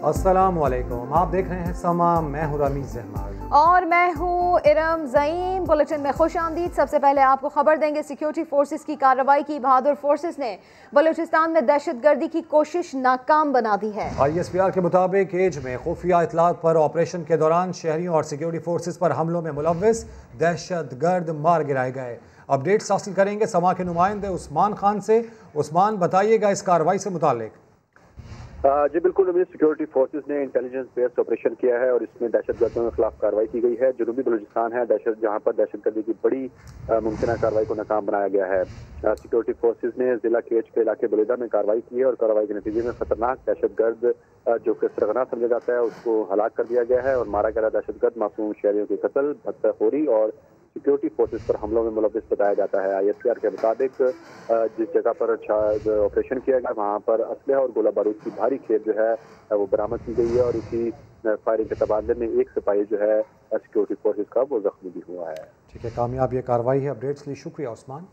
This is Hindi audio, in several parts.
अस्सलाम वालेकुम आप देख रहे हैं समा मैं हूँ रमीज अहमद और मैं हूँ इरम जईम बुलेटिन में खुश आमदीद। सबसे पहले आपको खबर देंगे सिक्योरिटी फोर्सेस की कार्रवाई की। बहादुर फोर्सेस ने बलूचिस्तान में दहशत गर्दी की कोशिश नाकाम बना दी है। आई एस पी आर के मुताबिक एज में खुफिया इतलात पर ऑपरेशन के दौरान शहरियों और सिक्योरिटी फोर्सेस पर हमलों में मुलविस दहशत गर्द मार गिराए गए। अपडेट्स हासिल करेंगे समा के नुमाइंदे उस्मान खान से। उस्मान बताइएगा इस कार्रवाई से मुतालिक। जी, बिल्कुल अभी सिक्योरिटी फोर्सेज ने इंटेलिजेंस बेस्ड ऑपरेशन किया है और इसमें दहशत गर्दों के खिलाफ कार्रवाई की गई है। जनूबी बलूचिस्तान है, दहशत, जहाँ पर दहशत गर्दी की बड़ी मुमकिन कार्रवाई को नाकाम बनाया गया है। सिक्योरिटी फोर्सेज ने जिला केच के इलाके बलेदा में कार्रवाई की है और कार्रवाई के नतीजे में खतरनाक दहशत गर्द जो कि सरगना समझा जाता है, उसको हलाक कर दिया गया है और मारा गया दहशत गर्द मासूम शहरियों के कत्ल भत्ताखोरी और सिक्योरिटी फोर्सेस पर हमलों में मुलविस बताया जाता है। आईएसपीआर के मुताबिक जिस जगह पर ऑपरेशन किया गया, वहाँ पर असलह और गोला बारूद की भारी खेप जो है वो बरामद की गई है और इसी फायरिंग के तबादले में एक सिपाही जो है सिक्योरिटी फोर्सेस का वो जख्मी भी हुआ है। ठीक है, कामयाब ये कार्रवाई है। अपडेट्स लिए शुक्रिया, उस्मान।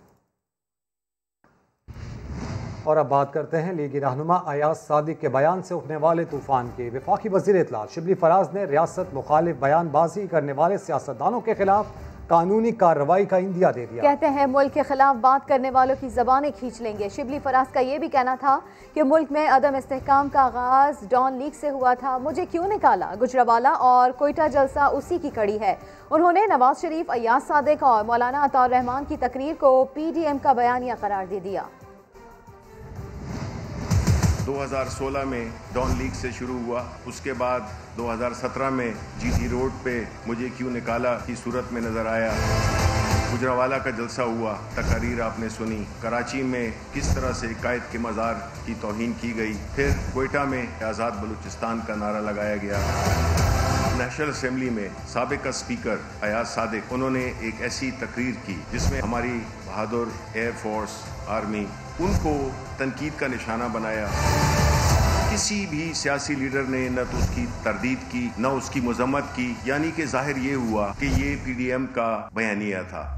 और अब बात करते हैं लीगी रहनुमा अयाज सादिक के बयान से उठने वाले तूफ़ान की। विफाकी वज़ीर इतला शिबली फराज ने रियासत मुखालिफ बयानबाजी करने वाले सियासतदानों के खिलाफ कानूनी कार्रवाई का इंदिया दे दिया। कहते हैं, मुल्क के खिलाफ बात करने वालों की जबानें खींच लेंगे। शिबली फराज का ये भी कहना था कि मुल्क में अदम इस्तेकाम का आगाज़ डॉन लीग से हुआ था। मुझे क्यों निकाला? गुजरावाला और कोयटा जलसा उसी की कड़ी है। उन्होंने नवाज़ शरीफ, अयाज सादिक और मौलाना अतार रहमान की तकरीर को पी डी एम का बयानिया करार दे दिया। 2016 में डॉन लीग से शुरू हुआ। उसके बाद 2017 में जीटी रोड पे मुझे क्यों निकाला की सूरत में नज़र आया। गुजरावाला का जलसा हुआ, तकरीर आपने सुनी। कराची में किस तरह से कायद के मज़ार की तोहन की गई? फिर कोयटा में आज़ाद बलूचिस्तान का नारा लगाया गया। नेशनल असम्बली में सबका स्पीकर अयाज सादिक, उन्होंने एक ऐसी तकरीर की जिसमें हमारी बहादुर एयरफोर्स आर्मी उनको तनकीद का निशाना बनाया। किसी भी सियासी लीडर ने न तो उसकी तरदीद की, न उसकी मजम्मत की, यानी कि ज़ाहिर ये हुआ कि ये पीडीएम का बयानिया था।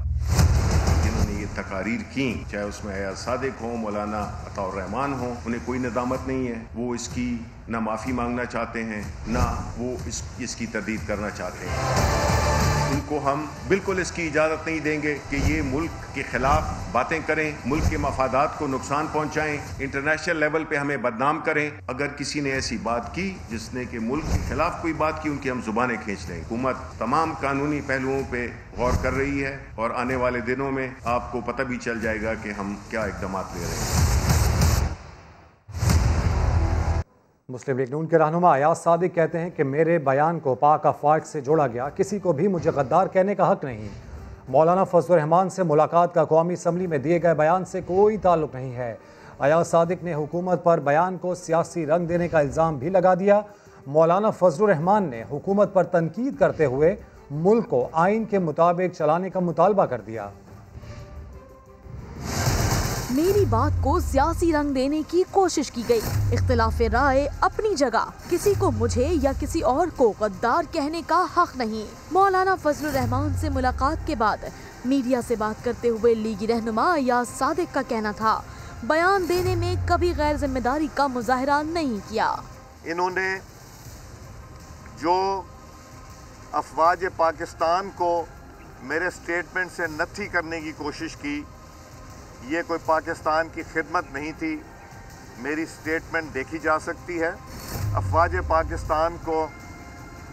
तकारीर की। चाहे उसमें हया सादिक हो, मौलाना अताउर हों हो, उन्हें कोई नदामत नहीं है। वो इसकी ना माफ़ी मांगना चाहते हैं, ना वो इस, इसकी तरदीद करना चाहते हैं। उनको हम बिल्कुल इसकी इजाज़त नहीं देंगे कि ये मुल्क के खिलाफ बातें करें, मुल्क के मफादात को नुकसान पहुँचाएँ इंटरनेशनल लेवल पे हमें बदनाम करें। अगर किसी ने ऐसी बात की जिसने कि मुल्क के खिलाफ कोई बात की, उनकी हम जुबानें खींच लें। हुकूमत तमाम कानूनी पहलुओं पे गौर कर रही है और आने वाले दिनों में आपको पता भी चल जाएगा कि हम क्या इकदाम ले रहे हैं। मुस्लिम लीग नून के रहनुमा अयाज सादिक कहते हैं कि मेरे बयान को पाक अफवाज से जोड़ा गया। किसी को भी मुझे गद्दार कहने का हक नहीं। मौलाना फजल रहमान से मुलाकात का कौमी असम्बली में दिए गए बयान से कोई ताल्लुक नहीं है। अयाज सादिक ने हुकूमत पर बयान को सियासी रंग देने का इल्ज़ाम भी लगा दिया। मौलाना फजल रहमान ने हुकूमत पर तनकीद करते हुए मुल्क को आइन के मुताबिक चलाने का मुतालबा कर दिया। मेरी बात को सियासी रंग देने की कोशिश की गई। इख्तलाफ राय अपनी जगह। किसी को मुझे या किसी और को गद्दार कहने का हक नहीं। मौलाना फजल रहमान से मुलाकात के बाद मीडिया से बात करते हुए लीगी रहनुमा या सादिक का कहना था, बयान देने में कभी गैर ज़िम्मेदारी का मुजाहरा नहीं किया। इन्होंने जो अफवाज पाकिस्तान को मेरे स्टेटमेंट से नथी करने की कोशिश की ये कोई पाकिस्तान की खिदमत नहीं थी। मेरी स्टेटमेंट देखी जा सकती है। अफवाज पाकिस्तान को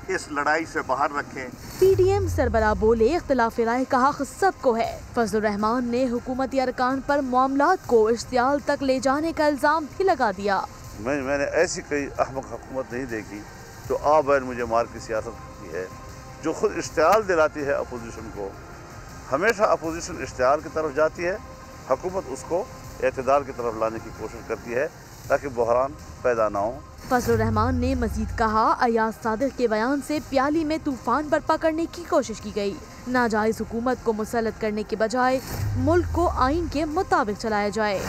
इस लड़ाई से बाहर रखें। पीडीएम सरबरा बोले इख्तलाफ राय का हक सबको है। फजल रहमान ने हुकूमती अरकान पर मामला को इश्तियाल तक ले जाने का इल्ज़ाम भी लगा दिया। मैं मैंने ऐसी कोई अहमक हुकूमत नहीं देखी जो आबैन मुझे मार की सियासत की है जो खुद इश्तियाल दिलाती है अपोजिशन को। हमेशा अपोजिशन इश्तियाल की तरफ़ जाती है। हुकूमत उसको अतदार की तरफ़ लाने की कोशिश करती है ताकि बहरान पैदा ना हो। फजल रहमान ने मजीद कहा, अयाज सादिक के बयान से प्याली में तूफ़ान बर्पा करने की कोशिश की गई। नाजायज हुकूमत को मुसलत करने के बजाय मुल्क को आइन के मुताबिक चलाया जाए।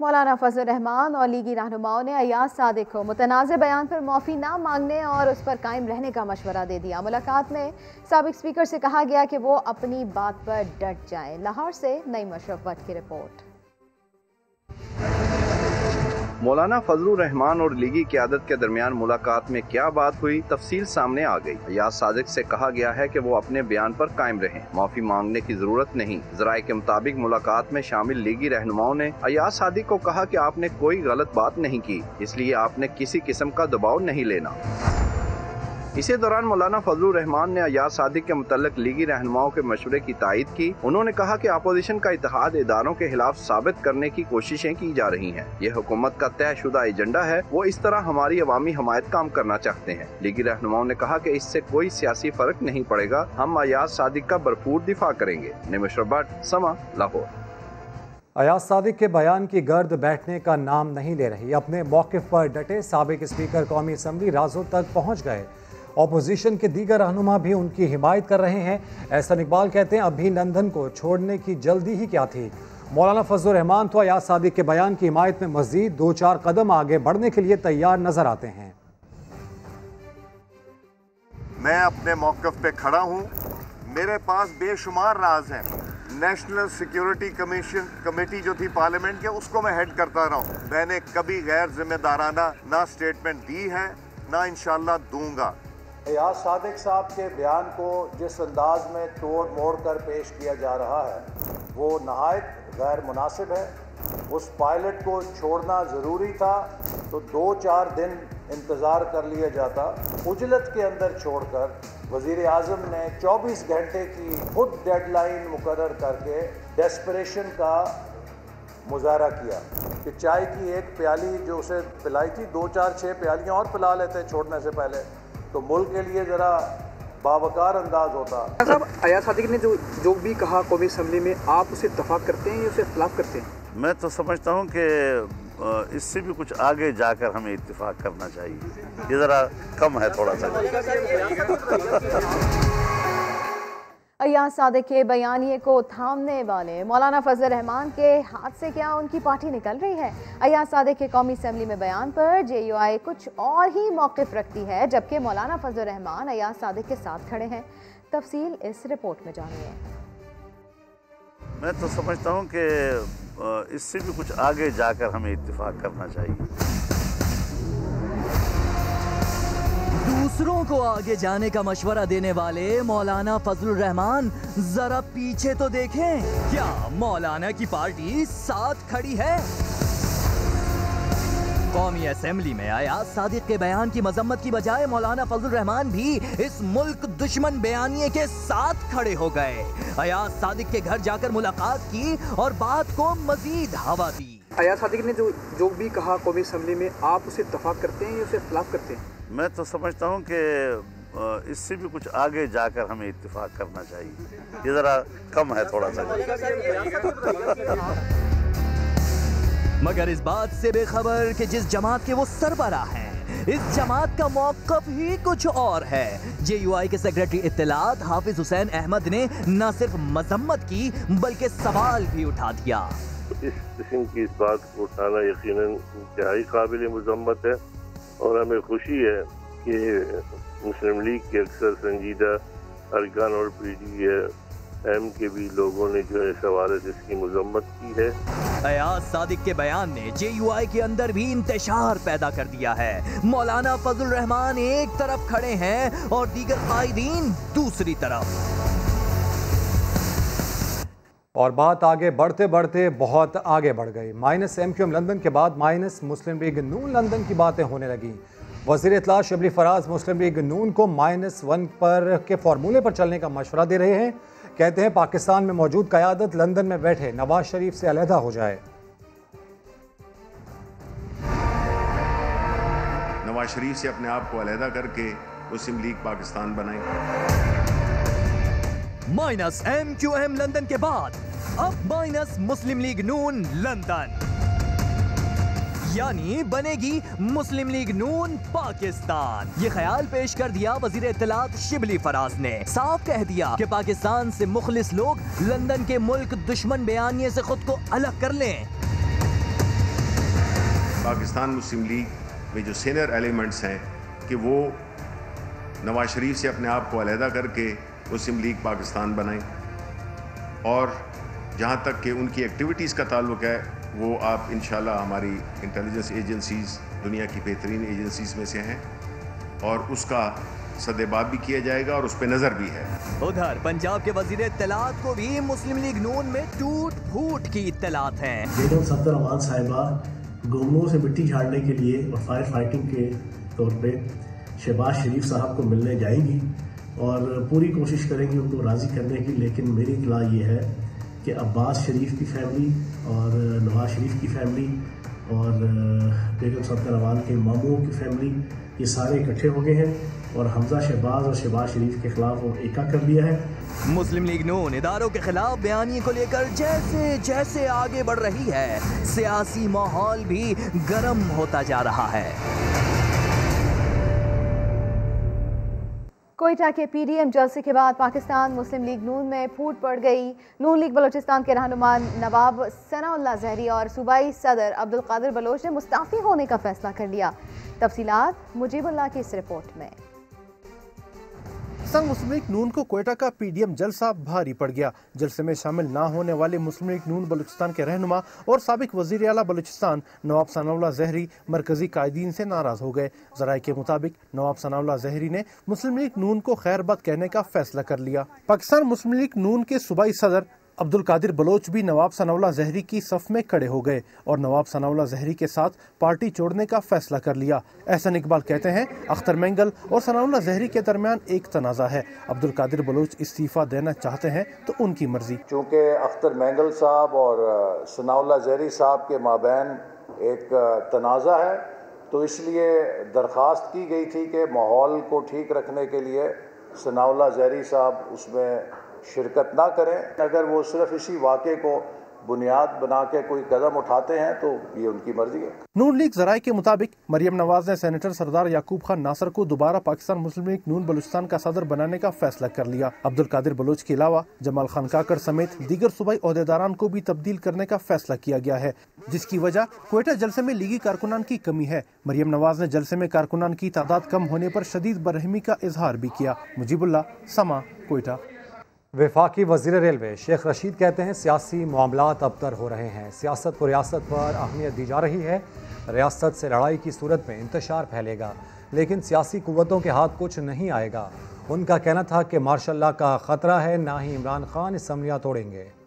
मौलाना फजल रहमान और लीगी रहनुमाओं ने अयाज सादिक को मुतनाज़ बयान पर माफ़ी ना मांगने और उस पर कायम रहने का मशवरा दे दिया। मुलाकात में सबक स्पीकर से कहा गया कि वो अपनी बात पर डट जाए। लाहौर से नई मशरफ की रिपोर्ट। मौलाना फजल रहमान और लीगी क्यादत के दरमियान मुलाकात में क्या बात हुई तफसील सामने आ गई। अयाज सादिक से कहा गया है कि वो अपने बयान पर कायम रहे। माफ़ी मांगने की ज़रूरत नहीं। जराये के मुताबिक मुलाकात में शामिल लीगी रहनुमाओं ने अयाज सादिक को कहा कि आपने कोई गलत बात नहीं की, इसलिए आपने किसी किस्म का दबाव नहीं लेना। इसी दौरान मौलाना फजलुर रहमान ने अयाज सादिक के मुतलक लीगी रहनुमाओं के मशवरे की तायद की। उन्होंने कहा की अपोजिशन का इतिहाद इदारों के खिलाफ साबित करने की कोशिशें की जा रही है। ये हुकूमत का तयशुदा एजेंडा है। वो इस तरह हमारी अवामी हमायत काम करना चाहते हैं। लीगी रहनुमाओं ने कहा की इससे कोई सियासी फ़र्क नहीं पड़ेगा। हम अयाज सादिक का भरपूर दिफा करेंगे। समा, लाहौर। अयाज सादिक के बयान की गर्द बैठने का नाम नहीं ले रही। अपने मौकफ पर डटे सबक स्पीकर कौमी असम्बली राजों तक पहुँच गए। अपोजिशन के दीगर रहनुमा भी उनकी हिमायत कर रहे हैं। एहसन इकबाल कहते हैं, अभी लंदन को छोड़ने की जल्दी ही क्या थी? मौलाना फजल रहमान तो अयाज सादिक के बयान की हिमायत में मजीद दो चार कदम आगे बढ़ने के लिए तैयार नज़र आते हैं। मैं अपने मौकफ पे खड़ा हूँ। मेरे पास बेशुमार राज हैं। नेशनल सिक्योरिटी कमीशन, कमेटी जो थी पार्लियामेंट के, उसको मैं हेड करता रहा हूँ। मैंने कभी गैर जिम्मेदाराना ना स्टेटमेंट दी है, ना इंशाल्लाह दूँगा। एयाज सादिक साहब के बयान को जिस अंदाज में तोड़ मोड़ कर पेश किया जा रहा है, वो नहायत गैर मुनासिब है। उस पायलट को छोड़ना ज़रूरी था तो दो चार दिन इंतज़ार कर लिया जाता। उजलत के अंदर छोड़कर वज़ी अजम ने 24 घंटे की खुद डेडलाइन मुकर करके डेस्परेशन का मुजाहरा किया कि चाय की एक प्याली जो उसे पिलाई थी, दो चार छः प्यालियाँ और पिला लेते छोड़ने से पहले। तो मुल्क के लिए ज़रा बावकार अंदाज होता। साहब अयाज सादिक ने जो जो भी कहा कौमी असम्बली में आप उसे इतफाक़ करते हैं या उसे अख्तलाफ करते हैं? मैं तो समझता हूँ कि इससे भी कुछ आगे जाकर हमें इतफाक़ करना चाहिए। ये ज़रा कम है थोड़ा सा। अयाज सादिक के बयानिए को थामने वाले मौलाना फजल रहमान के हाथ से क्या उनकी पार्टी निकल रही है? अयाज सादिक के कौमी असम्बली में बयान पर जे यू आई कुछ और ही मौकफ रखती है, जबकि मौलाना फजल रहमान अयाज सादिक के साथ खड़े हैं। तफसील इस रिपोर्ट में जानिए। मैं तो समझता हूँ कि इससे भी कुछ आगे जाकर हमें इतफाक़ करना चाहिए। दूसरों को आगे जाने का मशवरा देने वाले मौलाना फजल रहमान जरा पीछे तो देखें। क्या मौलाना की पार्टी साथ खड़ी है? कौमी असम्बली में आया सादिक के बयान की मजम्मत की बजाय मौलाना फजल रहमान भी इस मुल्क दुश्मन बयानिए के साथ खड़े हो गए। अयाज सादिक के घर जाकर मुलाकात की और बात को मजीद हवा दी। अयाज सादिक ने जो जो भी कहा कौमी असम्बली में, आप उसे इतफाक करते हैं या उसे खिलाफ करते हैं? मैं तो समझता हूँ कि इससे भी कुछ आगे जाकर हमें इत्तेफाक करना चाहिए। ये ज़रा कम है थोड़ा सा। मगर इस बात से बेखबर कि जिस जमात के वो सरबरा हैं इस जमात का मौकफ ही कुछ और है। जे यू आई के सेक्रेटरी इत्तलात हाफिज हुसैन अहमद ने न सिर्फ़ मजम्मत की बल्कि सवाल भी उठा दिया। इस किस्म की इस बात को उठाना यकीन इंतहाई काबिल मजम्मत है। और हमें खुशी है कि मुस्लिम लीग के अक्सर संजीदा, अरकान और पी डी एम के भी लोगों ने जो है सवाल इसकी मजम्मत की है। अयाज सादिक के बयान ने जे यू आई के अंदर भी इंतशार पैदा कर दिया है। मौलाना फजल रहमान एक तरफ़ खड़े हैं और दीगर कायदीन दूसरी तरफ़। और बात आगे बढ़ते बढ़ते बहुत आगे बढ़ गई। Minus M Q M London के बाद माइनस मुस्लिम लीग नून लंदन की बातें होने लगी। वज़ीर इतला शबली फराज मुस्लिम लीग नून को माइनस वन पर के फार्मूले पर चलने का मशवरा दे रहे हैं। कहते हैं, पाकिस्तान में मौजूद क्यादत लंदन में बैठे नवाज़ शरीफ से अलहदा हो जाए। नवाज़ शरीफ से अपने आप को अलहदा करके मुस्लिम लीग पाकिस्तान बनाए minus M Q M London के बाद, अब माइनस मुस्लिम लीग नून लंदन। यानी बनेगी मुस्लिम लीग नून पाकिस्तान। ये ख्याल पेश कर दिया वज़ीर इतलात शिबली फराज ने। साफ़ कह दिया कि पाकिस्तान से मुखलिस लोग लंदन के मुल्क दुश्मन बयानिए से खुद को अलग कर लें। पाकिस्तान मुस्लिम लीग में जो सीनियर एलिमेंट्स हैं कि वो नवाज़ शरीफ से अपने आप को अलहदा करके मुस्लिम लीग पाकिस्तान बनाएँ और जहाँ तक कि उनकी एक्टिविटीज़ का ताल्लुक है वो आप इन हमारी इंटेलिजेंस एजेंसीज दुनिया की बेहतरीन एजेंसीज में से हैं और उसका सदेबाब भी किया जाएगा और उस पर नज़र भी है। उधर पंजाब के वज़ीर इतलात को भी मुस्लिम लीग नून में टूट फूट की इतलात है। बेगम सफदर अमान साहिबा गुमनों से मिट्टी झाड़ने के लिए और फायर फाइटिंग के तौर पे शहबाज शरीफ साहब को मिलने जाएँगी। और पूरी कोशिश करेंगी उनको राज़ी करने की, लेकिन मेरी इतला ये है कि अब्बास शरीफ की फैमिली और नवाज़ शरीफ की फैमिली और बेगम सफदर अमान के मामू की फैमिली, ये सारे इकट्ठे हो गए हैं और हमजा शहबाज और शहबाज शरीफ के खिलाफ वो एका कर लिया है। मुस्लिम लीग नून इदारों के खिलाफ बयानी को लेकर जैसे जैसे आगे बढ़ रही है, सियासी माहौल भी गर्म होता जा रहा है। कोयटा के पीडीएम जलसे के बाद पाकिस्तान मुस्लिम लीग नून में फूट पड़ गई। नून लीग बलोचिस्तान के रहनुमान नवाब सनाउल्ला जहरी और सूबाई सदर अब्दुल कादिर बलोच ने मुस्ताफ़ी होने का फैसला कर लिया। तफसीलात मुजीबुल्ला की इस रिपोर्ट में। संघ मुस्लिम लीग नून को कोयटा का पीडीएम जलसा भारी पड़ गया। जलसे में शामिल न होने वाले मुस्लिम लीग नून बलूचिस्तान के रहनुमा और सबक वज़ीर अला बलूचिस्तान नवाब सनाउल्ला जहरी मरकजी कायदीन से नाराज़ हो गए। जराये के मुताबिक नवाब सनाउल्ला जहरी ने मुस्लिम लीग नून को खैरबाद कहने का फैसला कर लिया। पाकिस्तान मुस्लिम लीग नून के सूबाई सदर अब्दुल कादिर बलोच भी नवाब सनाउल्ला जहरी की सफ में खड़े हो गए और नवाब सनाउल्ला जहरी के साथ पार्टी छोड़ने का फैसला कर लिया। एहसन इकबाल कहते हैं, अख्तर मैंगल और सनाउल्ला जहरी के दरमियान एक तनाज़ा है। अब्दुल कादिर बलोच इस्तीफ़ा देना चाहते हैं तो उनकी मर्ज़ी। चूँकि अख्तर मैंगल साहब और सनाउल्ला जहरी साहब के माबैन एक तनाज़ा है तो इसलिए दरख्वास्त की गई थी कि माहौल को ठीक रखने के लिए सनाउल्ला जहरी साहब उसमें शिरकत ना करें। अगर वो सिर्फ़ इसी वाक़े को बुनियाद बना के कोई कदम उठाते हैं तो ये उनकी मर्ज़ी है। नून लीग जराये के मुताबिक मरियम नवाज़ ने सेनेटर सरदार याकूब खान नासर को दोबारा पाकिस्तान मुस्लिम लीग नून बलूचिस्तान का सदर बनाने का फैसला कर लिया। अब्दुल कादिर बलोच के अलावा जमाल खान काकर समेत दीगर सूबाई अहदेदारान को भी तब्दील करने का फैसला किया गया है, जिसकी वजह कोयटा जलसे में लीगी कारकुनान की कमी है। मरियम नवाज़ ने जलसे में कारकुनान की तादाद कम होने आरोप शदीद बरहमी का इजहार भी किया। मुजीबुल्ला, समा कोयटा विफाकी वज़ीर रेलवे, शेख रशीद कहते हैं, सियासी मामला अबतर हो रहे हैं। सियासत को रियासत पर अहमियत दी जा रही है। रियासत से लड़ाई की सूरत में इंतशार फैलेगा, लेकिन सियासी कुतों के हाथ कुछ नहीं आएगा। उनका कहना था कि मार्शल का ख़तरा है, ना ही इमरान खान इस इसम्बलियाँ तोड़ेंगे।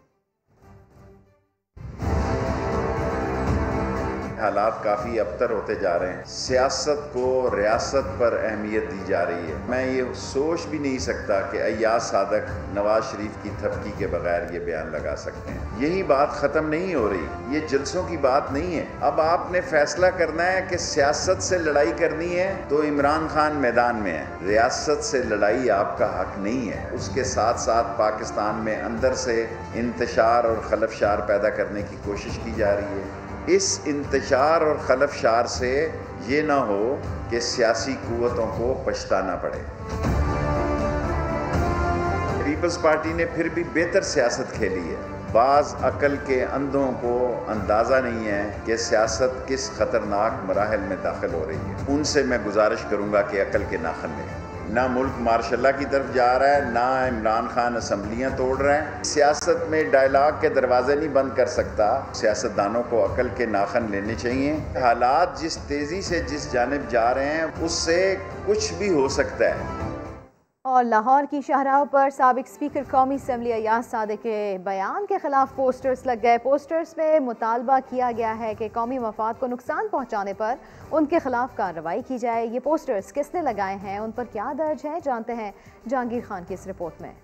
हालात काफ़ी अबतर होते जा रहे हैं। सियासत को रियासत पर अहमियत दी जा रही है। मैं ये सोच भी नहीं सकता कि अयाज सादक नवाज़ शरीफ की थपकी के बगैर ये बयान लगा सकते हैं। यही बात ख़त्म नहीं हो रही। ये जलसों की बात नहीं है। अब आपने फैसला करना है कि सियासत से लड़ाई करनी है तो इमरान खान मैदान में है। रियासत से लड़ाई आपका हक नहीं है। उसके साथ साथ पाकिस्तान में अंदर से इंतशार और खलफशार पैदा करने की कोशिश की जा रही है। इस इंतशार और खलफशार से ये ना हो कि सियासी कुतों को पछताना पड़े। पीपल्स पार्टी ने फिर भी बेहतर सियासत खेली है। बाज़ अकल के अंधों को अंदाज़ा नहीं है कि सियासत किस ख़तरनाक मराहल में दाखिल हो रही है। उनसे मैं गुजारिश करूँगा कि अकल के नाखन लें। ना मुल्क मार्शाला की तरफ़ जा रहा है, ना इमरान खान असम्बलियाँ तोड़ रहे हैं। सियासत में डायलाग के दरवाजे नहीं बंद कर सकता। सियासतदानों को अकल के नाखन लेने चाहिए। हालात जिस तेज़ी से जिस जानब जा रहे हैं, उससे कुछ भी हो सकता है। और लाहौर की शाहराहों पर सबक स्पीकर कौमी असम्बली अयाज सादे के बयान के खिलाफ पोस्टर्स लग गए। पोस्टर्स में मुतालबा किया गया है कि कौमी मफाद को नुकसान पहुँचाने पर उनके खिलाफ कार्रवाई की जाए। ये पोस्टर्स किसने लगाए हैं? उन पर क्या दर्ज है? जानते हैं जहांगीर खान की इस रिपोर्ट में।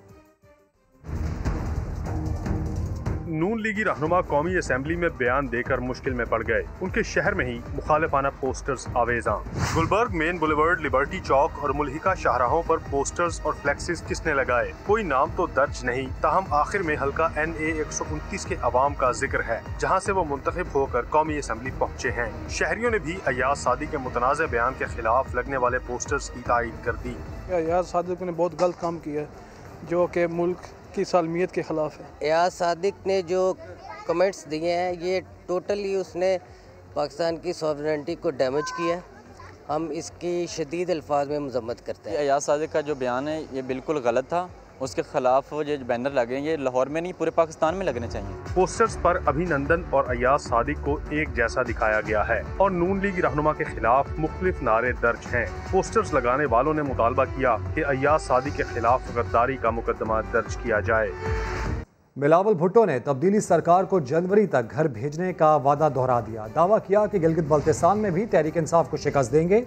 नून लीगी रहनुमा कौमी असम्बली में बयान देकर मुश्किल में पड़ गए। उनके शहर में ही मुखालफाना posters आवेजा Gulberg, Main Boulevard, Liberty Chowk और मुल्हिका शाहराहों पर पोस्टर्स और फ्लेक्सिस किसने लगाए? कोई नाम तो दर्ज नहीं। ताहम आखिर में हल्का एन ए एक सौ उनतीस के अवाम का ज़िक्र है, जहाँ ऐसी वो मुंतब होकर कौमी असम्बली पहुँचे हैं। शहरियों ने भी अयाज सादी के मुतनाज़ बयान के खिलाफ लगने वाले पोस्टर्स की तायद कर दी। अयाज सादिक ने बहुत गलत काम किया है, जो कि मुल्क की सालमियत के ख़िलाफ़ है? एयाज सादिक ने जो कमेंट्स दिए हैं ये टोटली उसने पाकिस्तान की सॉवरेंटी को डैमेज किया हम इसकी शदीद अल्फाज में मजम्मत करते हैं। एयाज सादिक का जो बयान है ये बिल्कुल गलत था। उसके खिलाफ जो बैनर लगे ये लाहौर में नहीं, पूरे पाकिस्तान में लगने चाहिए। पोस्टर्स पर अभिनंदन और अयाज सादिक को एक जैसा दिखाया गया है और नून लीग रहनुमा के खिलाफ मुख्तलिफ़ नारे दर्ज हैं। पोस्टर्स लगाने वालों ने मुतालबा किया कि अयाज सादिक के खिलाफ गद्दारी का मुकदमा दर्ज किया जाए। बिलावल भुट्टो ने तब्दीली सरकार को जनवरी तक घर भेजने का वादा दोहरा दिया। दावा किया कि गिलगित बल्तिस्तान में भी तहरीक इंसाफ को शिकस्त देंगे।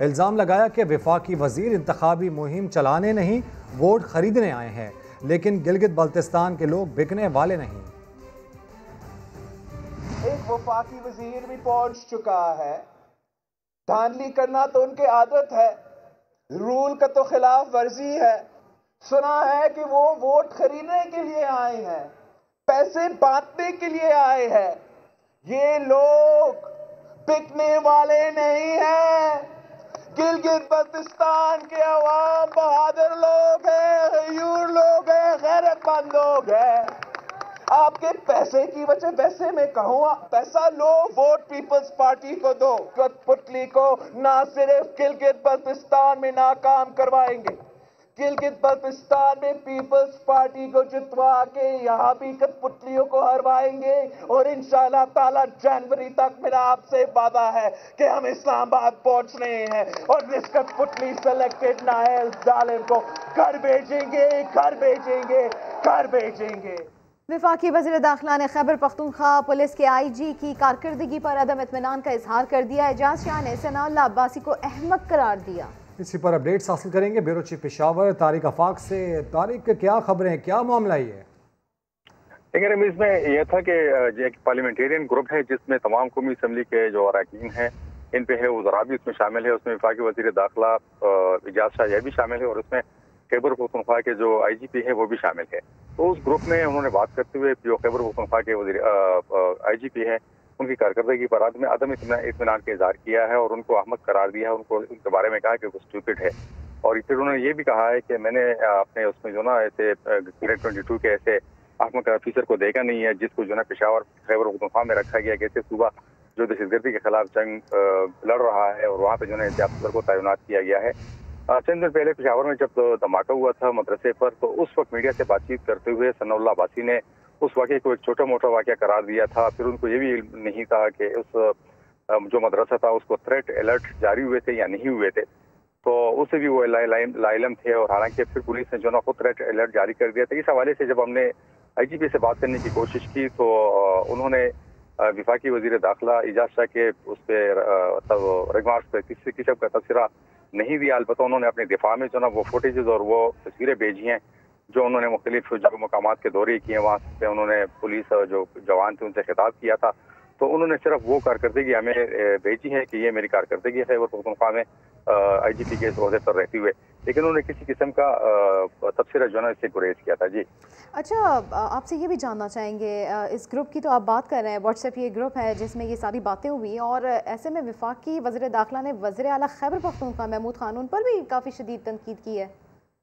इल्ज़ाम लगाया कि विफाकी वज़ीर इंतबी मुहिम चलाने नहीं, वोट खरीदने आए हैं, लेकिन गिलगित बल्तिस्तान के लोग बिकने वाले नहीं। एक वफाकी वज़ीर भी पहुँच चुका है। धांधली करना तो उनकी आदत है। रूल का तो खिलाफ वर्जी है। सुना है कि वो वोट खरीदने के लिए आए हैं, पैसे बांटने के लिए आए हैं। ये लोग बिकने वाले नहीं हैं। गिलगित बल्तिस्तान के अवाम बहादुर लोग हैं हयूर लोग हैं गैरतमंद लोग हैं। आपके पैसे की वजह, वैसे मैं कहूँ पैसा लो, वोट पीपल्स पार्टी को दो। पुतली को ना सिर्फ़ गिलगित बल्तिस्तान में नाकाम करवाएँगे। गिलगित बल्तिस्तान में पीपल्स पार्टी को जितवा के यहाँ भी कठपुतलियों को हरवाएँगे। और इंशाल्लाह ताला जनवरी तक मेरा आपसे वादा है कि हम इस्लामाबाद पहुँच रहे हैं और जिस कठपुतली सेलेक्टेड नायल जालिम को घर भेजेंगे घर भेजेंगे घर भेजेंगे। विफाकी वजी दाखिला ने खैबर पख्तूनख्वा पुलिस के आई जी की कारकर्दगी पर अदम इतमान का इजहार कर दिया एजाज शाह ने सनाउल्ला अब्बासी को अहमक करार दिया। इसी पर अपडेट्स हासिल करेंगे। ब्यूरो चीफ पिशावर, तारिक अफाक से। तारिक, क्या खबरें क्या मामला ये देखिए रमीज में यह था कि एक पार्लियामेंटेरियन ग्रुप है जिसमें तमाम कौमी असम्बली के जो अरकान हैं, इन पे है वजरा भी उसमें शामिल है। उसमें विफाकी वज़ीर दाखिला एजाज शाह यह भी शामिल है और उसमें खैबर पख्तनख्वा के जो आई जी पी है, वो भी शामिल है। तो उस ग्रुप में उन्होंने बात करते हुए जो खैबर पख्तनख्वा के वजी आई जी पी है उनकी कारकर्दगी पर आदमी आदम इतमान का इजहार किया है और उनको अहमद करार दिया है, उनको उनके बारे में कहा कि वो स्टूपिड है। और फिर उन्होंने ये भी कहा है कि मैंने अपने उसमें जो ना ऐसे ग्रेड ट्वेंटी टू के ऐसे अहमद ऑफिसर को देखा नहीं है, जिसको जो ना पेशावर खैबर पख्तनख्वा में रखा गया कैसे सुबह जो दहशतगर्दी के खिलाफ जंग लड़ रहा है और वहाँ पे जो है अफसर को तैनात किया गया है। चंद दिन पहले पिशावर में जब धमाका हुआ था मदरसे पर तो उस वक्त मीडिया से बातचीत करते हुए सनौल्ला बासी ने उस वाक़े को एक छोटा मोटा वाक्य करार दिया था। फिर उनको ये भी नहीं था कि उस जो मदरसा था, उसको थ्रेट अलर्ट जारी हुए थे या नहीं हुए थे। तो उससे भी वो लाइलम थे और हालाँकि फिर पुलिस ने जो ना खुद थ्रेट अलर्ट जारी कर दिया था। इस हवाले से जब हमने आईजीपी से बात करने की कोशिश की तो उन्होंने विफाकी वज़ीर दाखिला एजाज शाह के उस पर रिमार्क्स पर किसी किस्म का तबसरा नहीं दिया। अलबत् उन्होंने अपने दिफा में जो ना वो फुटेजेस और वो तस्वीरें भेजी हैं। जो उन्होंने मुख्तलिफ़ जो मकाम के दौरे किए, वहाँ पे उन्होंने पुलिस जो जवान थे उनसे खिताब किया था। तो उन्होंने सिर्फ़ वो कारकर्दगी हमें भेजी है कि ये मेरी कारकर्दगी है वो पख्तनख्वा में आई जी पी के रोज़े पर रहते हुए। लेकिन उन्होंने किसी किस्म का तबसरा जो है इससे गुरेज किया था। जी। अच्छा आपसे ये भी जानना चाहेंगे इस ग्रुप की तो आप बात कर रहे हैं व्हाट्सएप ये ग्रुप है जिसमें ये सारी बातें हुई और ऐसे में विफाक की वजर दाखिला ने वजर अला खैबर पख्तूनख्वा महमूद खानून पर भी काफ़ी शदीद तनकीद की है।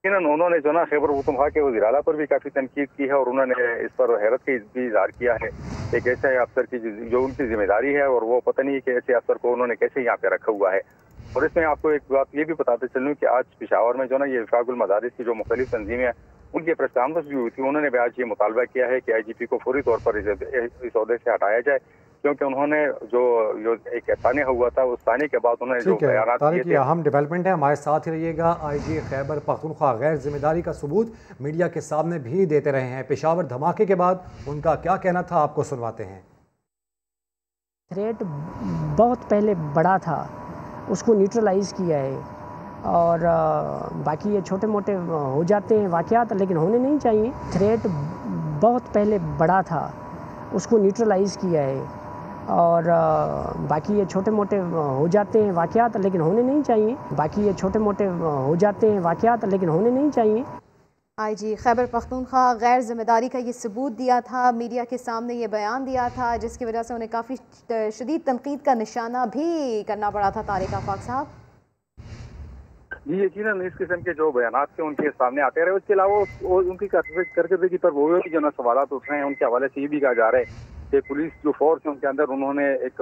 यकीन उन्होंने जो ना खैबर पख्तूनख्वा के वजी अला पर भी काफ़ी तनकीद की है और उन्होंने इस पर हैरत की भी इजहार किया है। एक ऐसे अफसर की जो उनकी ज़िम्मेदारी है और वो पता नहीं कि ऐसे अफसर को उन्होंने कैसे यहाँ पे रखा हुआ है। और इसमें आपको एक बात ये भी बताते चलूँ कि आज पिशावर में जो ना ये विफाकुल मदारिस की जो मुख्तलिफ़ तंजीमें हैं उनकी प्रेस कॉन्फ्रेंस भी हुई थी, उन्होंने भी आज ये मुतालबा किया है कि आई जी पी को फौरी तौर पर इस अहदे से हटाया जाए। क्योंकि उन्होंने जो जो एक तानिया हुआ था उस ताने के बाद उन्होंने जो बयान अहम डेवलपमेंट है हमारे साथ ही रहिएगा। आई जी खैबर पख्तूनख्वा गैर ज़िम्मेदारी का सबूत मीडिया के सामने भी देते रहे हैं। पेशावर धमाके के बाद उनका क्या कहना था आपको सुनवाते हैं। थ्रेट बहुत पहले बड़ा था उसको न्यूट्रलाइज किया है। और बाकी ये छोटे मोटे हो जाते हैं वाक़ात लेकिन होने नहीं चाहिए। थ्रेट बहुत पहले बड़ा था उसको न्यूट्रलाइज किया है। और बाकी ये छोटे मोटे हो जाते हैं वाक़ात लेकिन होने नहीं चाहिए। बाकी ये छोटे मोटे हो जाते हैं वाक़ात लेकिन होने नहीं चाहिए। आई जी खैबर पख्तूनख्वा गैर ज़िम्मेदारी का ये सबूत दिया था मीडिया के सामने ये बयान दिया था जिसकी वजह से उन्हें काफ़ी शदीद तनकीद का निशाना भी करना पड़ा था तारिक आफाक साहब। जी यकीन इस किस्म के जो बयान थे उनके सामने आते रहे। उसके अलावा उनकी कारकर्दगी पर वो भी जो ना सवाल उठ रहे हैं उनके हवाले से ये भी कहा जा रहा है कि पुलिस जो फोर्स है, उनके अंदर उन्होंने एक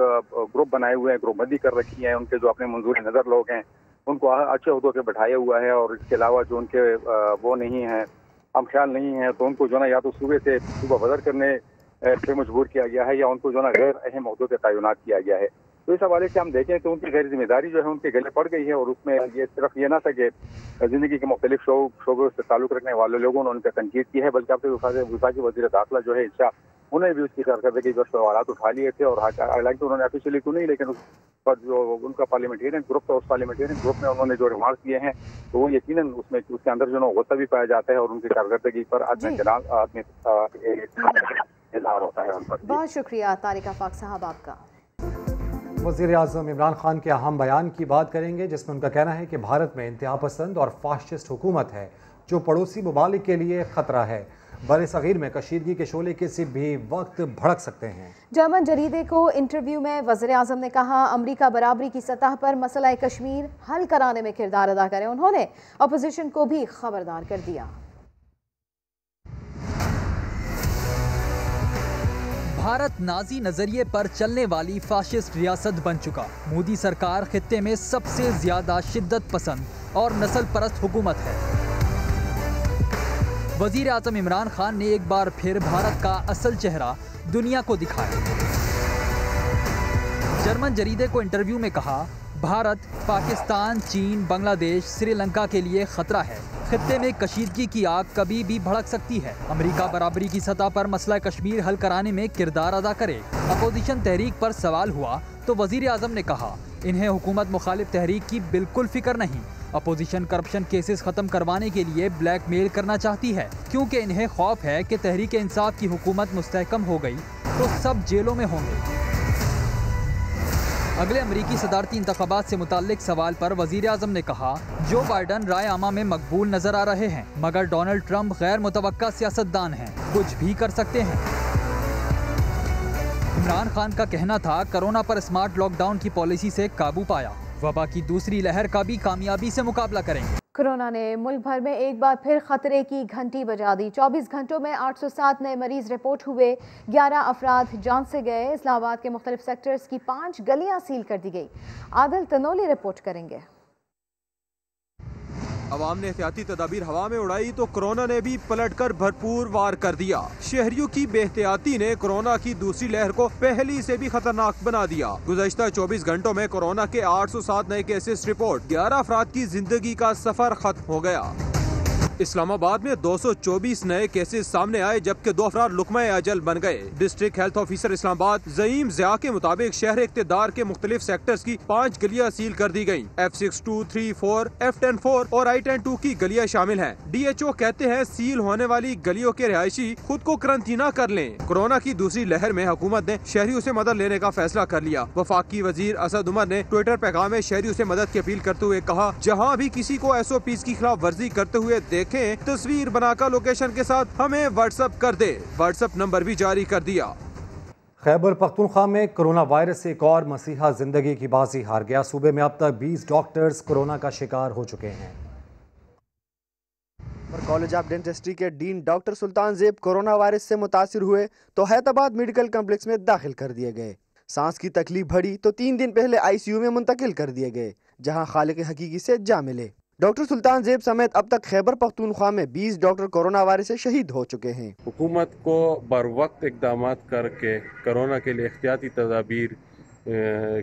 ग्रुप बनाए हुए हैं ग्रुप बंदी कर रखी है, उनके जो अपने मंजूरी नज़र लोग हैं, उनको अच्छे उहदों पे बैठाया हुआ है और इसके अलावा जो उनके वो नहीं है, हम ख्याल नहीं है तो उनको जो ना या तो सूबे से सुबह बदर करने पे मजबूर किया गया है या उनको जो ना गैर अहम अहदों पर तैनात किया गया है। तो इस हवाले से हम देखें तो उनकी गैर ज़िम्मेदारी जो है उनके गले पड़ गई है और उसमें ये सिर्फ़ ये ना था कि ज़िंदगी के मुख्तलिफ़ शो शोबों से ताल्लुक रखने वाले लोगों ने उनका तनकीद की है, बल्कि अपने विफाकी वजी दाखिला जो है इंशा उन्हें भी उसकी कारकर्दगी पर सवाल उठा लिए थे और हालाँकि उन्होंने ऑफिशियली तो नहीं लेकिन उस पर जो उनका पार्लियामेंटेरियन ग्रुप था उस पार्लियामेंटेरियन ग्रुप में उन्होंने जो रिमार्क किए हैं तो वो यकीन उसमें उसके अंदर जो गुस्सा भी पाया जाता है और उनकी कारकर्दगी पर आदमी आदमी इजहार होता है उन पर। बहुत शुक्रिया तारिका फाक साहब आपका। वज़ीर अजम इमरान खान के अहम बयान की बात करेंगे जिसमें उनका कहना है कि भारत में इंतहा पसंद और फाशिस्ट हुकूमत है जो पड़ोसी ममालिक के लिए ख़तरा है। बर सग़ीर में कशीदगी के शोले किसी भी वक्त भड़क सकते हैं। जर्मन जरीदे को इंटरव्यू में वजर अजम ने कहा अमरीका बराबरी की सतह पर मसला कश्मीर हल कराने में किरदार अदा करें। उन्होंने अपोजिशन को भी खबरदार कर दिया। भारत नाजी नज़रिए पर चलने वाली फाशिस्ट रियासत बन चुका। मोदी सरकार खत्ते में सबसे ज़्यादा शिद्दत पसंद और नस्ल परस्त हुकूमत है। वज़ीर आज़म इमरान खान ने एक बार फिर भारत का असल चेहरा दुनिया को दिखाया। जर्मन जरीदे को इंटरव्यू में कहा, भारत, पाकिस्तान, चीन, बांग्लादेश, श्रीलंका के लिए खतरा है। खत्ते में कशीदगी की आग कभी भी भड़क सकती है। अमेरिका बराबरी की सतह पर मसला कश्मीर हल कराने में किरदार अदा करे। अपोजिशन तहरीक पर सवाल हुआ तो वज़ीर आज़म ने कहा, इन्हें हुकूमत मुखालिफ तहरीक की बिल्कुल फ़िक्र नहीं। अपोजिशन करप्शन केसेस खत्म करवाने के लिए ब्लैकमेल करना चाहती है, क्योंकि इन्हें खौफ है कि तहरीक इंसाफ की हुकूमत मुस्तकम हो गई तो सब जेलों में होंगे। अगले अमरीकी सदारती इंतबात से मुतालिक सवाल पर वज़ीर अजम ने कहा, जो बाइडन राय आमा में मकबूल नज़र आ रहे हैं, मगर डोनाल्ड ट्रंप गैर मुतव सियासतदान हैं, कुछ भी कर सकते हैं। इमरान खान का कहना था, कोरोना पर स्मार्ट लॉकडाउन की पॉलिसी से काबू पाया। वबा की दूसरी लहर का भी कामयाबी से मुकाबला करेंगे। कोरोना ने मुल्क भर में एक बार फिर खतरे की घंटी बजा दी। 24 घंटों में 807 नए मरीज़ रिपोर्ट हुए। 11 अफराद जान से गए। इस्लामाबाद के मुख्तलिफ़ सेक्टर्स की पाँच गलियाँ सील कर दी गई। आदल तनोली रिपोर्ट करेंगे। अवाम ने एहतियाती तदाबीर हवा में उड़ाई तो कोरोना ने भी पलट कर भरपूर वार कर दिया। शहरियों की बेहतियाती ने कोरोना की दूसरी लहर को पहली से भी खतरनाक बना दिया। गुजशत 24 घंटों में कोरोना के 807 नए केसेस रिपोर्ट 11 अफराद की ज़िंदगी का सफ़र खत्म हो गया। इस्लामाबाद में 224 नए केसेस सामने आए, जबकि दो अफराद लुकमा अजल बन गए। District health officer Islamabad, Zaeem Zia के मुताबिक शहर इकतदार के मुख्तलिफ़ सेक्टर्स की पाँच गलियाँ सील कर दी गई F six two three four, F ten four और आई टेन टू की गलियाँ शामिल हैं। डी एच ओ कहते हैं सील होने वाली गलियों के रिहायशी खुद को करंतना कर लें। कोरोना की दूसरी लहर में हुकूमत ने शहरियों से मदद लेने का फैसला कर लिया। वफाकी वज़ीर असद उमर ने ट्विटर पैगाम में शहरियों से मदद की अपील करते हुए कहा, जहाँ भी किसी को एस ओ पीज की खिलाफ वर्जी करते हुए देखें तस्वीर बनाकर लोकेशन के साथ हमें व्हाट्सएप कर दे। व्हाट्सएप नंबर भी जारी कर दिया। खैबर पख्तूनख्वा में कोरोना वायरस से एक और मसीहा ज़िंदगी की बाजी हार गया। सूबे में अब तक 20 डॉक्टर्स कोरोना का शिकार हो चुके हैं। कॉलेज ऑफ़ डेंटिस्ट्री के dean doctor Sultan Zeb corona virus से मुतासर हुए तो हैदराबाद मेडिकल कम्प्लेक्स में दाखिल कर दिए गए। सांस की तकलीफ़ बढ़ी तो तीन दिन पहले आईसीयू में मुंतकिल कर दिए गए जहाँ खालिक हकीकी से जा मिले। डॉक्टर सुल्तान जेब समेत अब तक खैबर पख्तूनख्वा में 20 डॉक्टर कोरोना वायरस से शहीद हो चुके हैं। हुकूमत को बर वक्त इकदाम करके कोरोना के लिए एहतियाती तदाबीर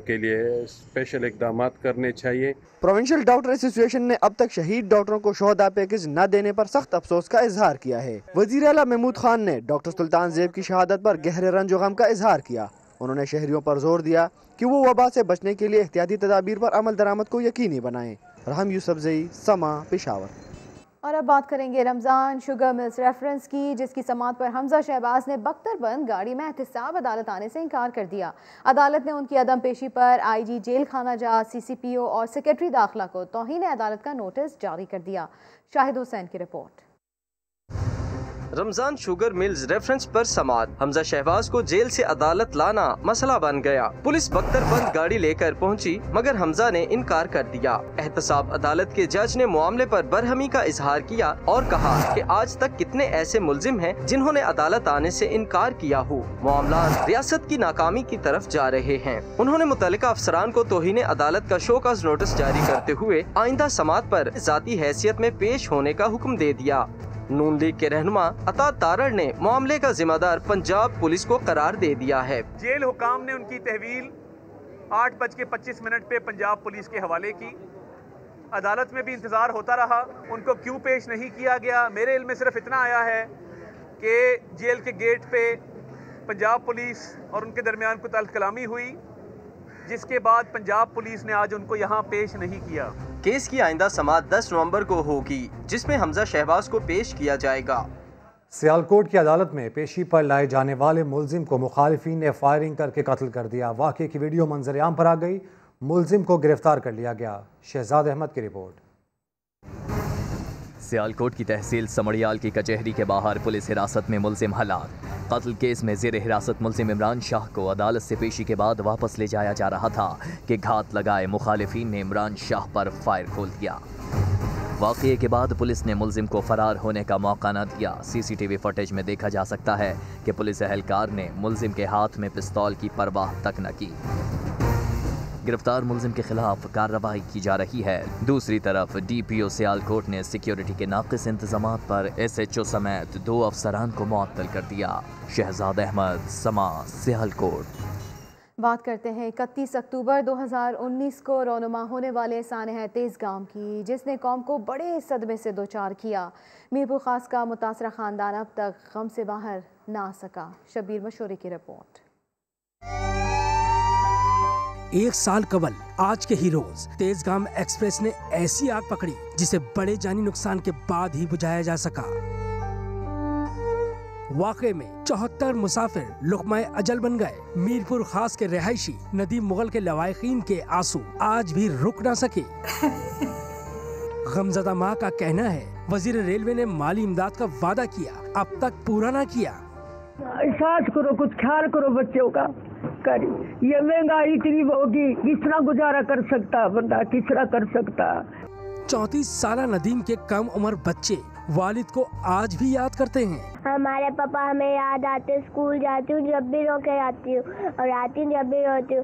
के लिए स्पेशल इकदाम करने चाहिए। प्रोविंशियल डॉक्टर एसोसिएशन ने अब तक शहीद डॉक्टरों को शोहदा पैकेज न देने पर सख्त अफसोस का इजहार किया है। वज़ीर अला महमूद खान ने डॉक्टर सुल्तान जेब की शहादत पर गहरे रंज गम का इजहार किया। उन्होंने शहरियों पर ज़ोर दिया कि वो वबा से बचने के लिए एहतियाती तदाबीर पर अमल दरामद को यकीनी बनाएँ। रहम यूसफजई समा, पेशावर। और अब बात करेंगे रमज़ान शुगर मिल्स रेफरेंस की, जिसकी समात पर हमजा शहबाज ने बख्तरबंद गाड़ी में एहतसाब अदालत आने से इनकार कर दिया। अदालत ने उनकी अदम पेशी पर आई जी जेल खाना जहाज़ ओ और सेक्रेटरी दाखिला को तोहन अदालत का नोटिस जारी कर दिया। शाहिद हुसैन की report. Ramzan sugar mills reference पर समात। हमजा शहबाज को जेल से अदालत लाना मसला बन गया। पुलिस बख्तर बंद गाड़ी लेकर पहुँची, मगर हमजा ने इनकार कर दिया। एहतसाब अदालत के जज ने मामले पर बरहमी का इजहार किया और कहा कि आज तक कितने ऐसे मुलजिम हैं जिन्होंने अदालत आने से इनकार किया हो। मामला रियासत की नाकामी की तरफ़ जा रहे हैं। उन्होंने मुतल अफसरान को तोहिन अदालत का शोकाज नोटिस जारी करते हुए आइंदा समात पर जाती हैसियत में पेश होने का हुक्म दे दिया। नून लीग के रहनुमा अता तारड़ ने मामले का जिम्मेदार पंजाब पुलिस को करार दे दिया है। जेल हुकाम ने उनकी तहवील आठ बज के पच्चीस मिनट पे पंजाब पुलिस के हवाले की। अदालत में भी इंतज़ार होता रहा, उनको क्यों पेश नहीं किया गया? मेरे इल में सिर्फ़ इतना आया है कि जेल के गेट पे पंजाब पुलिस और उनके दरमियान कुतल कलामी हुई, जिसके बाद पंजाब पुलिस ने आज उनको यहाँ पेश नहीं किया। केस की आइंदा समाज 10 नवंबर को होगी, जिसमें हमजा शहबाज को पेश किया जाएगा। सियालकोट की अदालत में पेशी पर लाए जाने वाले मुलजिम को मुखालफी ने फायरिंग करके कत्ल कर दिया। वाक़े की वीडियो मंजरियाम पर आ गई। मुलजिम को गिरफ़्तार कर लिया गया। शहजाद अहमद की रिपोर्ट। सियालकोट की तहसील समड़ियाल की कचहरी के बाहर पुलिस हिरासत में मुलजिम हलाक। कत्ल केस में जेर हिरासत मुलजिम इमरान शाह को अदालत से पेशी के बाद वापस ले जाया जा रहा था कि घात लगाए मुखालिफिन ने इमरान शाह पर फायर खोल दिया। वाक़े के बाद पुलिस ने मुलजिम को फरार होने का मौका न दिया। सीसीटीवी फुटेज में देखा जा सकता है कि पुलिस एहलकार ने मुलजिम के हाथ में पिस्तौल की परवाह तक न की। गिरफ़्तार मुलजिम के खिलाफ कार्रवाई की जा रही है। दूसरी तरफ़ डीपीओ सियालकोट ने सिक्योरिटी के नाकस इंतज़ाम पर एसएचओ समेत दो अफसरान को मअतल कर दिया। शहजाद अहमद, समा, सियालकोट। बात करते हैं, इकतीस अक्टूबर 2019 को रोनुमा होने वाले सानह तेज़ गाँव की, जिसने कौम को बड़े सदमे से दो चार किया। मीरपुर खास का मुतासर ख़ानदान अब तक गम से बाहर ना आ सका। शबीर मशूरी की रिपोर्ट। एक साल कबल आज के ही रोज तेजगाम एक्सप्रेस ने ऐसी आग पकड़ी जिसे बड़े जानी नुकसान के बाद ही बुझाया जा सका। वाकई में चौहत्तर मुसाफिर लुकमाए अजल बन गए। मीरपुर खास के रिहायशी नदीम मुगल के लवाकिन के आँसू आज भी रुक ना सके। गमजदा माँ का कहना है वज़ीर रेलवे ने माली इमदाद का वादा किया अब तक पूरा ना किया। एहसास करो कुछ ख्याल करो बच्चों का। कर ये महँगाई इतनी होगी किस तरह गुजारा कर सकता? बंदा किस तरह कर सकता? चौतीस साल नदीम के कम उम्र बच्चे वालिद को आज भी याद करते हैं। हमारे पापा हमें याद आते स्कूल जाती हूँ जब भी रो के आती हूँ और आती हूँ जब भी रोती हूँ।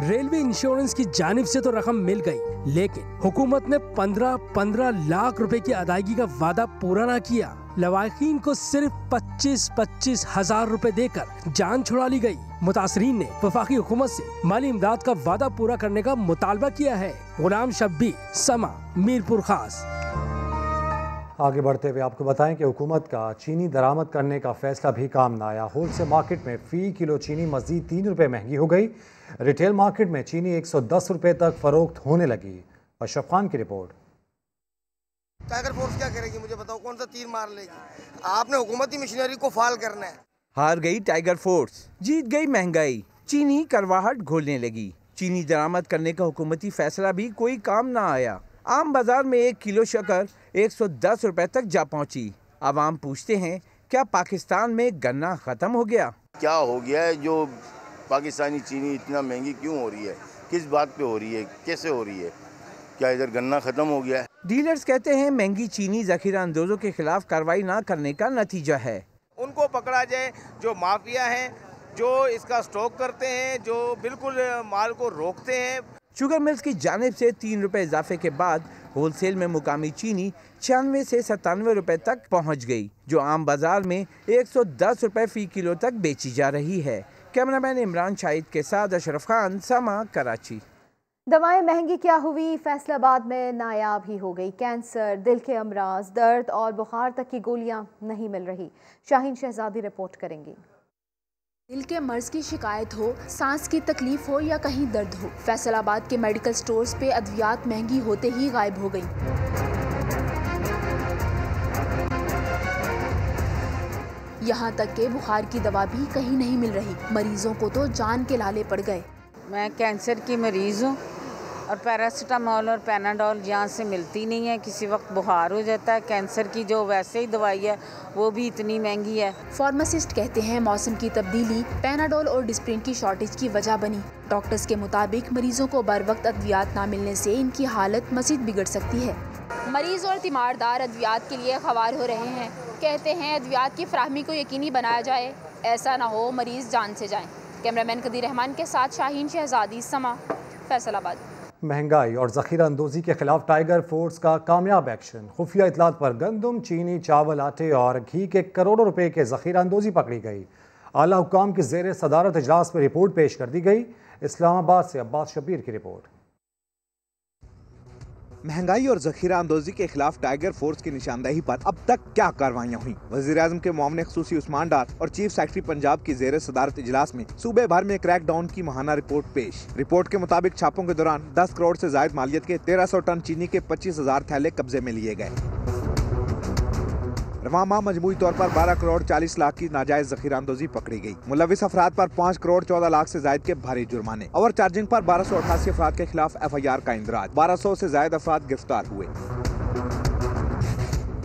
रेलवे इंश्योरेंस की जानिब से तो रकम मिल गई लेकिन हुकूमत ने 15-15 लाख रुपए की अदायगी का वादा पूरा ना किया। लवाकिन को सिर्फ़ 25-25 हज़ार रूपए देकर जान छुड़ा ली गई। मुतासरीन ने वफाकी हुकूमत से माली इमदाद का वादा पूरा करने का मुतालबा किया है। गुलाम शब्बी, समा, मीरपुर खास। आगे बढ़ते हुए आपको बताएँ कि हुकूमत का चीनी दरामद करने का फैसला भी काम न आया होल सेल मार्केट में फ़ी किलो चीनी मजीद तीन रुपये महँगी हो गई। रिटेल मार्केट में चीनी 110 रुपए तक फरोख्त होने लगी। अशरफ खान की रिपोर्ट। टाइगर फोर्स क्या करेगी मुझे बताओ कौन सा तीर मार लेगी? आपने हुकूमती मशीनरी को फाल करना है। हार गई टाइगर फोर्स जीत गई महँगाई चीनी करवाहट घोलने लगी। चीनी दरामद करने का हुकूमती फैसला भी कोई काम ना आया। आम बाज़ार में एक किलो शक्कर 110 रुपए तक जा पहुँची। आवाम पूछते हैं क्या पाकिस्तान में गन्ना खत्म हो गया? क्या हो गया है? जो पाकिस्तानी चीनी इतना महँगी क्यों हो रही है? किस बात पे हो रही है? कैसे हो रही है? क्या इधर गन्ना खत्म हो गया है? डीलर्स कहते हैं महँगी चीनी जखीरा अंदोजों के खिलाफ कार्रवाई न करने का नतीजा है। उनको पकड़ा जाए जो माफिया है जो इसका स्टॉक करते हैं जो बिल्कुल माल को रोकते हैं। शुगर मिल्स की जानब से तीन रुपए इजाफे के बाद होलसेल में मुकामी चीनी छियानवे से सतानवे रुपए तक पहुँच गई जो आम बाज़ार में 110 रुपए फ़ी किलो तक बेची जा रही है। कैमरामैन इमरान शाहिद के साथ अशरफ खान समा कराची। दवाएँ महँगी क्या हुई? फैसलाबाद में नायाब ही हो गई कैंसर, दिल के अमराज, दर्द और बुखार तक की गोलियाँ नहीं मिल रही। शाहीन शहजादी रिपोर्ट करेंगी। दिल के मर्ज की शिकायत हो, सांस की तकलीफ़ हो या कहीं दर्द हो, फैसलाबाद के मेडिकल स्टोर्स पे अद्वियात महँगी होते ही गायब हो गई। यहाँ तक के बुखार की दवा भी कहीं नहीं मिल रही। मरीजों को तो जान के लाले पड़ गए। मैं कैंसर की मरीज़ हूँ और पैरासीटामोल और पैनाडोल यहाँ से मिलती नहीं है। किसी वक्त बुखार हो जाता है। कैंसर की जो वैसे ही दवाई है वो भी इतनी महँगी है। फार्मासिस्ट कहते हैं मौसम की तब्दीली पैनाडोल और डिस्प्रिन की शॉर्टेज की वजह बनी। डॉक्टर्स के मुताबिक मरीजों को बर वक्त अद्वियात ना मिलने से इनकी हालत मजीद बिगड़ सकती है। मरीज़ और तीमारदार अद्वियात के लिए खवार हो रहे हैं। कहते हैं अद्वियात की फ्राहमी को यकीनी बनाया जाए। ऐसा ना हो मरीज़ जान से जाएँ। कैमरामैन कदीर रहमान के साथ शाहीन शहजादी समा, फैसलाबाद। महँगाई और जखीरा अंदोजी के खिलाफ टाइगर फोर्स का कामयाब एक्शन। खुफिया इतलात पर गंदम, चीनी, चावल, आटे और घी के करोड़ों रुपए के जखीरा अंदोजी पकड़ी गई। आला हुकाम की जेर सदारत इजलास में रिपोर्ट पेश कर दी गई। इस्लामाबाद से अब्बास शबीर की रिपोर्ट। महँगाई और जखीरा अंदोजी के खिलाफ टाइगर फोर्स की निशानदेही पर अब तक क्या कार्रवाई हुई? वजी अजम के मामले खसूसी उस्मान डार और चीफ सेक्रेटरी पंजाब की जेर सदारत इजलास में सूबे भर में क्रैक डाउन की महाना रिपोर्ट पेश। रिपोर्ट के मुताबिक छापों के दौरान दस करोड़ ऐसी जायद मालियत के तेरह सौ टन चीनी के पच्चीस हज़ार थैले कब्जे में लिए गए। रवामा मजमूरी तौर पर 12 करोड़ 40 लाख की नाजायज जखीरा अंदोजी पकड़ी गई मुलविस अफराद आरोप पाँच करोड़ 14 लाख ऐसी जायद के भारी जुर्माने। ओवर चार्जिंग पर बारह सौ अठासी अफराद के खिलाफ एफ़ आई आर का इंदराज। बारह सौ ऐसी जायद अफराद गिरफ़्तार हुए।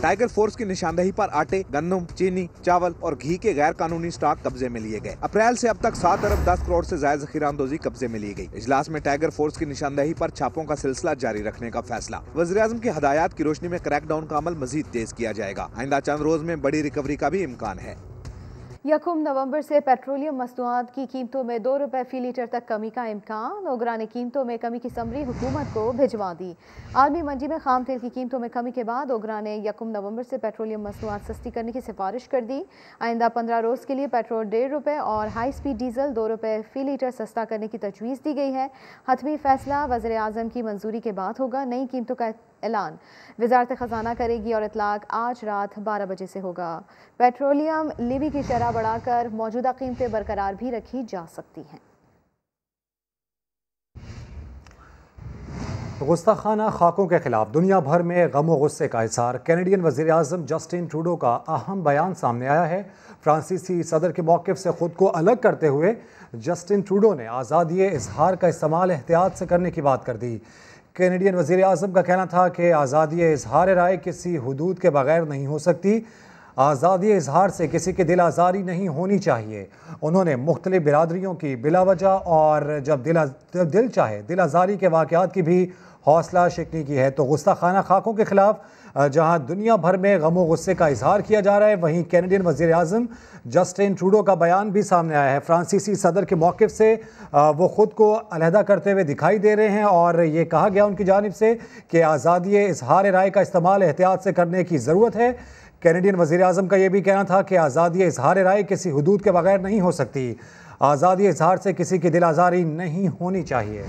टाइगर फोर्स की निशानदेही पर आटे गन्नम चीनी, चावल और घी के गैर कानूनी स्टॉक कब्जे में लिए गए। अप्रैल से अब तक सात अरब दस करोड़ से ज़्यादा जखीरा अंदोजी कब्जे में ली गई इजलास में टाइगर फोर्स की निशानदेही पर छापों का सिलसिला जारी रखने का फैसला। वजी अजम की हदायत की रोशनी में क्रैकडाउन का अमल मजीद तेज किया जाएगा। आइंदा चंद रोज में बड़ी रिकवरी का भी इम्कान है। यकम नवंबर से पेट्रोलियम मसनूआत की कीमतों में दो रुपये फ़ी लीटर तक कमी का इम्कान ओगरा ने कीमतों में कमी की समरी हुकूमत को भिजवा दी। आलमी मंडी में खाम तेल की कीमतों में कमी के बाद ओगरा ने यकम नवंबर से पेट्रोलियम मसनूआत सस्ती करने की सिफारिश कर दी। आइंदा पंद्रह रोज़ के लिए पेट्रोल डेढ़ रुपये और हाई स्पीड डीजल दो रुपये फ़ी लीटर सस्ता करने की तजवीज़ दी गई है। हतमी फैसला वज़र अजम की मंजूरी के बाद होगा। नई कीमतों का ऐलान। वजारत ख़जाना करेगी और इतलाक आज रात बारह बजे से होगा। पेट्रोलियम लिबी की शरह बढ़ाकर मौजूदा कीमतें बरकरार भी रखी जा सकती हैं। गुस्ताखाना खाकों के खिलाफ दुनिया भर में गम गुस्से का इजहार। कैनेडियन वज़ीर अजम जस्टिन ट्रूडो का अहम बयान सामने आया है। फ्रांसीसी सदर के मौक़ से ख़ुद को अलग करते हुए जस्टिन ट्रूडो ने आज़ादी इजहार का इस्तेमाल एहतियात से करने की बात कर दी। कैनेडियन वज़ीर अजम का कहना था कि आज़ादी इजहार राय किसी हदूद के बगैर नहीं हो सकती। आज़ादी इजहार से किसी की दिल आज़ारी नहीं होनी चाहिए। उन्होंने मुख्तलिफ़ बिरदरी की बिलावजा और जब दिल दिल चाहे, दिल आज़ारी के वाक़ात की भी हौसला शिकनी की है। तो गुस्सा खाना खाकों के खिलाफ जहाँ दुनिया भर में गमो गुस्से का इजहार किया जा रहा है, वहीं कैनेडियन वज़ीर अजम जस्टिन ट्रूडो का बयान भी सामने आया है। फ्रांसीसी सदर के मौक़ से वो ख़ुद को अलहदा करते हुए दिखाई दे रहे हैं और ये कहा गया उनकी जानब से कि आज़ादी इजहार राय का इस्तेमाल एहतियात से करने की ज़रूरत है। कैनेडियन वज़ीर अजम का यह भी कहना था कि आज़ादी इजहार राय किसी हदूद के बगैर नहीं हो सकती। आज़ादी इजहार से किसी की दिल आज़ारी नहीं होनी चाहिए।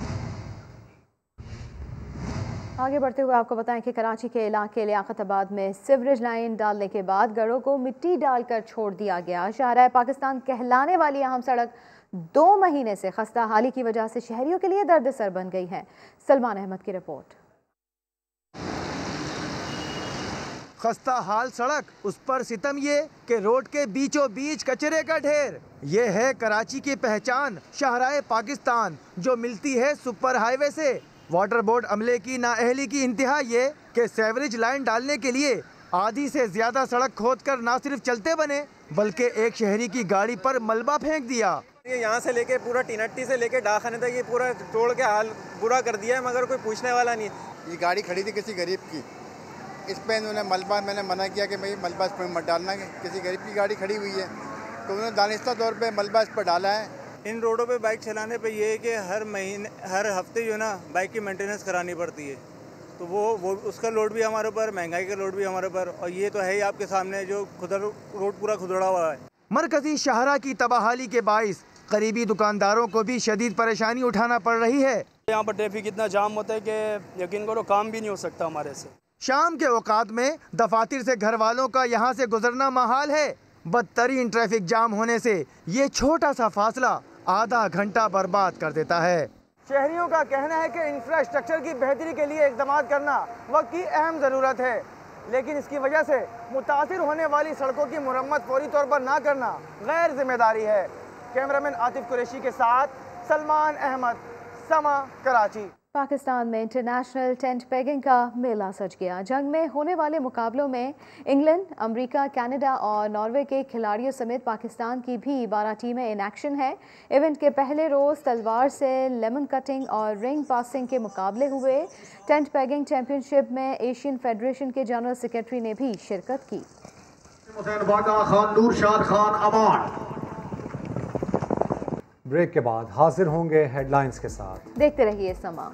आगे बढ़ते हुए आपको बताएँ कि कराची के इलाके लियाकताबाद में सिवरेज लाइन डालने के बाद गढ़ों को मिट्टी डालकर छोड़ दिया गया। शाहरा पाकिस्तान कहलाने वाली अहम सड़क दो महीने से खस्ता। हाली की वजह से शहरियों के लिए दर्द सर बन गई है। सलमान अहमद की रिपोर्ट। खस्ता हाल सड़क, उस पर सितम ये कि रोड के बीचों बीच कचरे का ढेर। ये है कराची की पहचान शाहराए पाकिस्तान, जो मिलती है सुपर हाईवे से। वाटर बोर्ड अमले की नाअहली की इंतहा ये कि सेवरेज लाइन डालने के लिए आधी से ज़्यादा सड़क खोद कर न सिर्फ़ चलते बने बल्कि एक शहरी की गाड़ी पर मलबा फेंक दिया। ये यहाँ से लेके पूरा टीनट्टी से लेके डाखाने तक ये पूरा तोड़ के हाल बुरा कर दिया है मगर कोई पूछने वाला नहीं। ये गाड़ी खड़ी थी किसी गरीब की। इस पर इन्होंने मलबा मैंने मना किया कि भाई मलबा इस पर मत डालना किसी गरीब की गाड़ी खड़ी हुई है। तो उन्होंने दानिस्ता तौर पर मलबा इस पर डाला है। इन रोडों पे बाइक चलाने पे ये है कि हर महीने हर हफ़्ते जो ना बाइक की मेंटेनेंस करानी पड़ती है। तो वो वो उसका लोड भी हमारे ऊपर महँगाई का लोड भी हमारे ऊपर और ये तो है ही आपके सामने जो खुदर रोड पूरा खुदड़ा हुआ है। मरकजी शाहरा की तबाहाली के बाईस करीबी दुकानदारों को भी शदीद परेशानी उठाना पड़ रही है। यहाँ पर ट्रैफ़िक इतना जाम होता है कि यकीन करो काम भी नहीं हो सकता हमारे से। शाम के औकात में दफातर से घर वालों का यहाँ से गुजरना महाल है। बदतरीन ट्रैफ़िक जाम होने से ये छोटा सा फासला आधा घंटा बर्बाद कर देता है। शहरियों का कहना है कि इंफ्रास्ट्रक्चर की बेहतरी के लिए इकदाम करना वक्त की अहम ज़रूरत है, लेकिन इसकी वजह से मुतासर होने वाली सड़कों की मरम्मत फौरी तौर पर ना करना गैर ज़िम्मेदारी है। कैमरामैन आतिफ कुरैशी के साथ सलमान अहमद, समा कराची। पाकिस्तान में इंटरनेशनल टेंट पेगिंग का मेला सज गया। जंग में होने वाले मुकाबलों में इंग्लैंड, अमेरिका, कनाडा और नॉर्वे के खिलाड़ियों समेत पाकिस्तान की भी बारह टीमें इन एक्शन हैं। इवेंट के पहले रोज़ तलवार से लेमन कटिंग और रिंग पासिंग के मुकाबले हुए। टेंट पेगिंग चैंपियनशिप में एशियन फेडरेशन के जनरल सेक्रेटरी ने भी शिरकत की। ब्रेक के बाद हाजिर होंगे हेडलाइंस के साथ। देखते रहिए समा